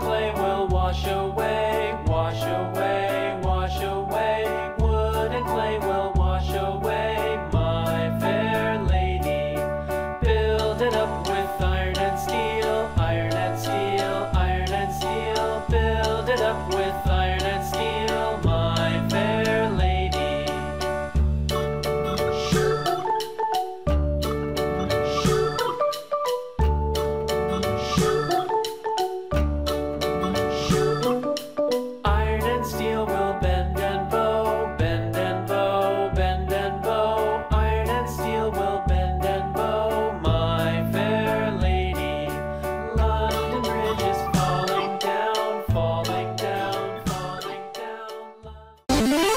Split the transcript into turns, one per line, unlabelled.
Wood Yeah.